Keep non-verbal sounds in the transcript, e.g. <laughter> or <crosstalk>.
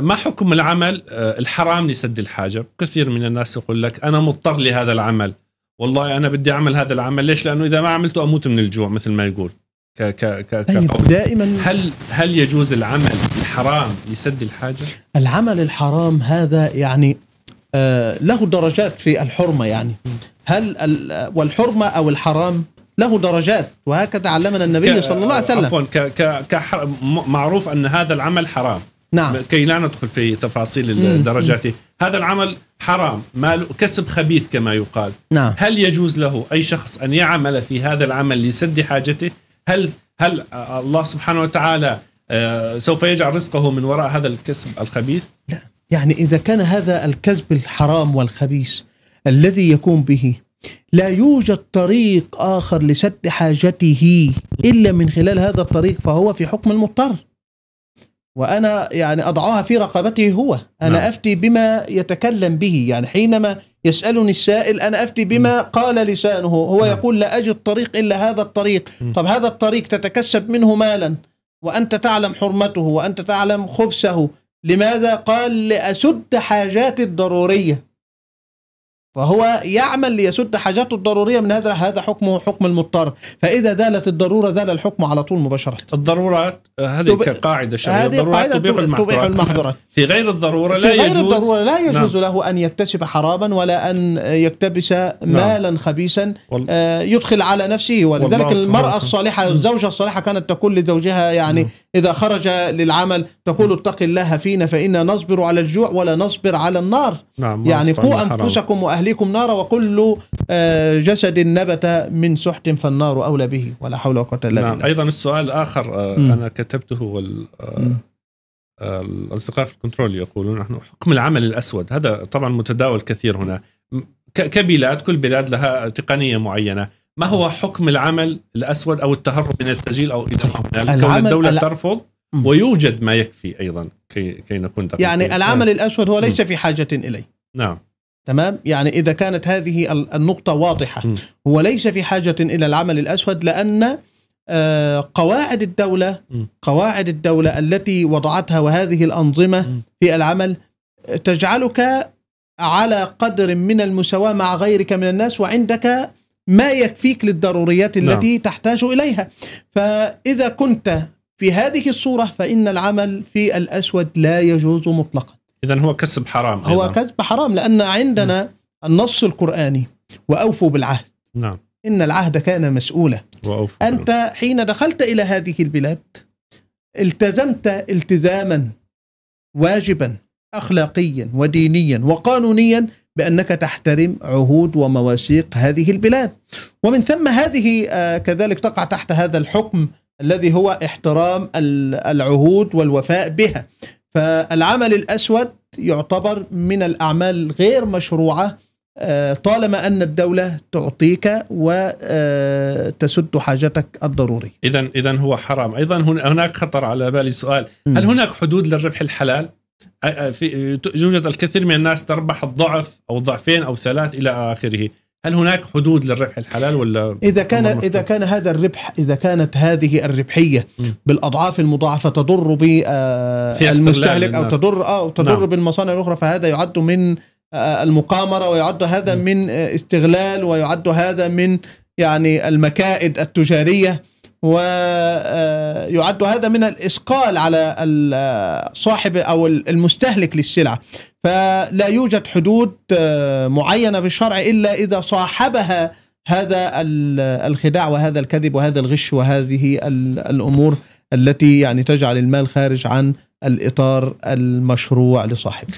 ما حكم العمل؟ آه، الحرام لسد الحاجة. كثير من الناس يقول لك أنا مضطر لهذا العمل. والله أنا بدي أعمل هذا العمل. ليش؟ لأنه إذا ما عملته أموت من الجوع مثل ما يقول. ك ك ك طيب دائما هل هل يجوز العمل الحرام لسد الحاجة؟ العمل الحرام هذا يعني آه له درجات في الحرمة يعني. هل والحرمة أو الحرام له درجات؟ وهكذا علمنا النبي صلى الله عليه وسلم. عفوا معروف أن هذا العمل حرام. نعم. كي لا ندخل في تفاصيل درجاته هذا العمل حرام. مال كسب خبيث كما يقال. نعم. هل يجوز له أي شخص أن يعمل في هذا العمل لسد حاجته؟ هل هل الله سبحانه وتعالى آه، سوف يجعل رزقه من وراء هذا الكسب الخبيث؟ لا. يعني إذا كان هذا الكسب الحرام والخبيث الذي يكون به لا يوجد طريق آخر لسد حاجته إلا من خلال هذا الطريق فهو في حكم المضطر. وأنا يعني أضعها في رقبته هو. أنا نعم. أفتي بما يتكلم به. يعني حينما يسألني السائل أنا أفتي بما قال لسانه. هو نعم. يقول لا أجد طريق إلا هذا الطريق. طب هذا الطريق تتكسب منه مالا؟ وأنت تعلم حرمته وأنت تعلم خبثه. لماذا قال لأسد حاجاتي الضرورية؟ فهو يعمل ليسد حاجاته الضرورية من هذا هذا حكمه حكم المضطر. فإذا زالت الضرورة زال الحكم على طول مباشرة. الضرورات هذه تب... كقاعدة شرعية. الضرورات تبيح المحظورات. <laughs> في غير الضرورة لا في يجوز. غير الضرورة لا يجوز نعم. له أن يكتسب حراما ولا أن يكتبس نعم. مالا خبيثا وال... آه يدخل على نفسه. ولذلك المرأة الصالحة الزوجة الصالحة كانت تقول لزوجها يعني م. إذا خرج للعمل تقول اتق الله فينا فإنا نصبر على الجوع ولا نصبر على النار. نعم يعني قوا أنفسكم واهلكم أهليكم نارا وكل آه، جسد نبت من سحت فالنار أولى به ولا حول ولا قوة إلا نعم بالله. أيضا السؤال الآخر آه، أنا كتبته وال آه، الأصدقاء في ال control يقولون نحن حكم العمل الأسود. هذا طبعا متداول كثير هنا. كبلاد كل بلاد لها تقنية معينة. ما هو حكم العمل الأسود أو التهرب من التسجيل هنالك كون الدولة الع... ترفض ويوجد ما يكفي أيضا كي, كي نكون دقيقين. يعني العمل الأسود هو ليس في حاجة إليه. نعم. تمام؟ يعني إذا كانت هذه النقطة واضحة م. هو ليس في حاجة إلى العمل الأسود لأن آه، قواعد الدولة. قواعد الدولة التي وضعتها وهذه الأنظمة. في العمل تجعلك على قدر من المساواة مع غيرك من الناس وعندك ما يكفيك للضروريات نعم. التي نعم. تحتاج إليها فإذا كنت في هذه الصورة فإن العمل في الأسود لا يجوز مطلقا اذا هو كسب حرام أيضا. هو كسب حرام لأن عندنا م. النص القرآني وأوفوا بالعهد نعم إن العهد كان مسؤولا وأوفوا أنت حين دخلت إلى هذه البلاد التزمت التزاما واجبا اخلاقيا ودينيا وقانونيا بأنك تحترم عهود ومواثيق هذه البلاد. ومن ثم هذه آه، كذلك تقع تحت هذا الحكم الذي هو احترام العهود والوفاء بها. فالعمل الأسود يعتبر من الأعمال غير مشروعة آه، طالما أن الدولة تعطيك وتسد آه، حاجتك الضروري إذا إذا هو حرام. أيضا هناك خطر على بالي سؤال. هل هناك حدود للربح الحلال؟ في يوجد الكثير من الناس تربح الضعف أو ضعفين أو ثلاث إلى آخره هل هناك حدود للربح الحلال ولا إذا كان إذا كان هذا الربح إذا كانت هذه الربحية م. بالأضعاف المضاعفة تضر بالمستهلك أو تضر أو تضر نعم. بالمصانع الأخرى فهذا يعد من آه، المقامرة ويعد هذا م. من آه، استغلال ويعد هذا من يعني المكائد التجارية ويعد هذا من الإثقال على صاحب أو المستهلك للسلعة. فلا يوجد حدود آه، معينة في الشرع إلا إذا صاحبها هذا الخداع وهذا الكذب وهذا الغش وهذه الأمور التي يعني تجعل المال خارج عن الإطار المشروع لصاحبه.